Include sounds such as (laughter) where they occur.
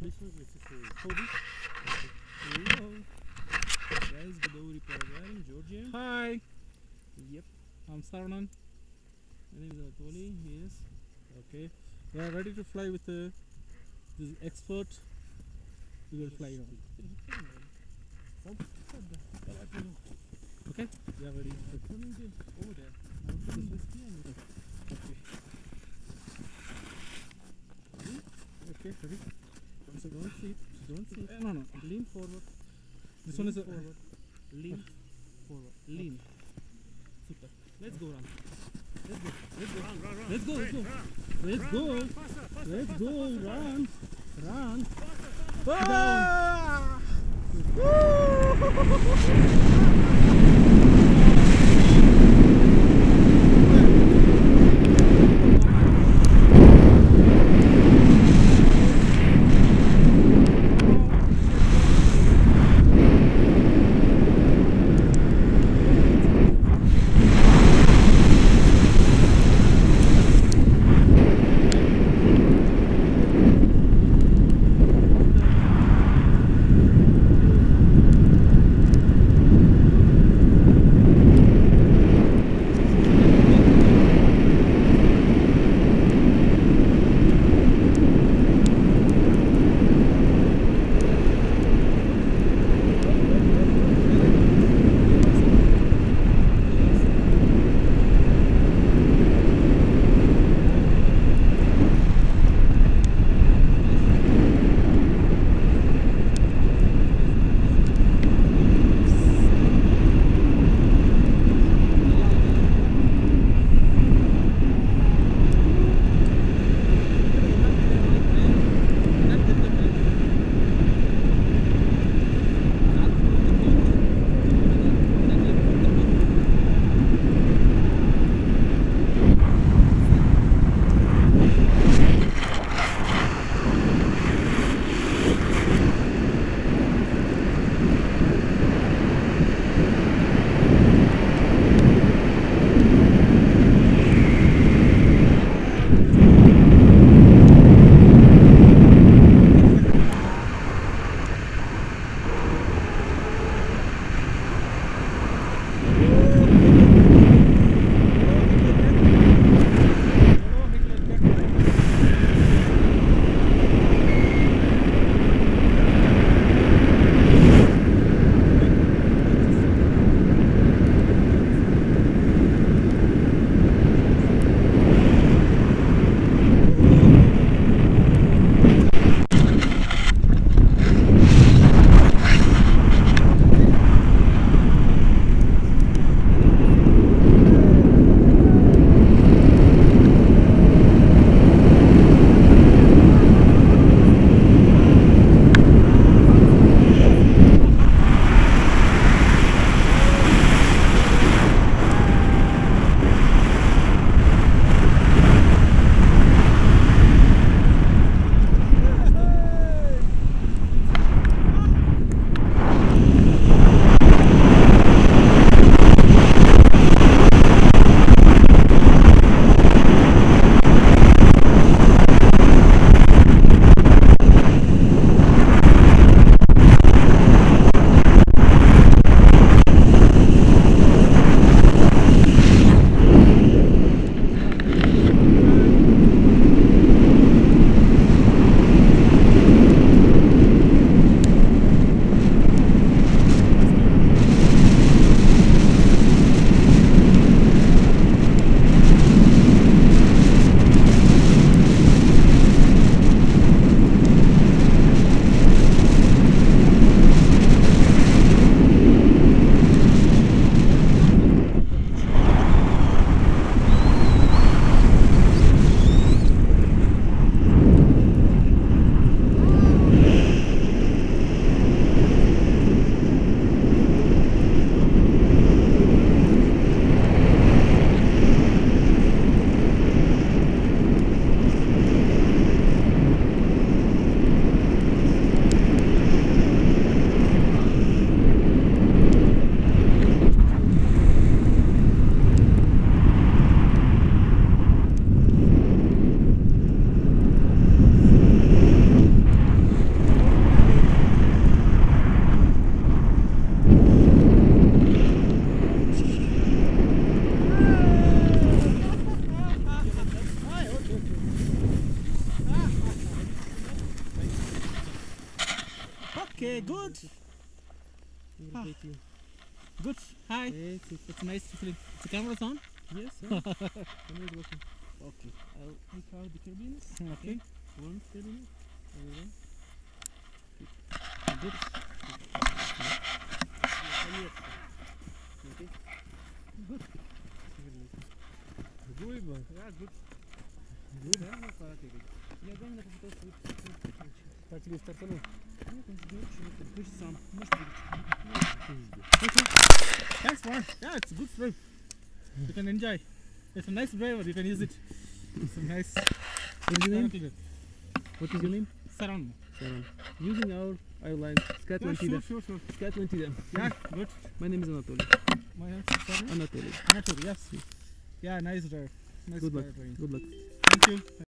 Was Mrs. Kobe. Hello. Guys, Gudauri Paragram, Georgia. Hi, Yep. I'm Saravanan. My name is Anatoly. Yes. Okay, we are ready to fly with uh, this expert. We will fly now. Okay, we are ready. Over there. I will put this whiskey and Okay. Okay, ready? So don't sit. Don't sit. Uh, no, no. Lean forward. This lean one is a, forward. Lean forward. Lean. Super. Let's go run. Let's go. Let's go. Run, run, run. Let's go. Let's go. Let's Run, go. run, faster, faster, Let's faster, go. faster, Run. Run. faster, faster. Ah! (laughs) Okay, good. We Ah. will take you. Good. Hi. Take it. It's nice to see. The camera's on. Yes, yeah. Camera (laughs) is working. Okay. I'll take out the carabiners. (laughs) Okay. One carabiner. Over there. Good. Okay. Good. Good one. Yeah, good. Good, huh? No karate good. Я гоню на подготовку вот вот вот. Так ли стартанул? Thanks, man. Yeah, it's a good slave. You can enjoy. It's a nice driver. You can use it. It's a nice. What is your name? What is your name? Saran. Saran. Using our airline, Scotland yeah, sure, sure, sure. SkyAtlantida. Yeah, good. My name is Anatoly. My name is Anatoly. Anatoly, yes. yes. Yeah, nice driver. Nice good luck. Good luck. Thank you.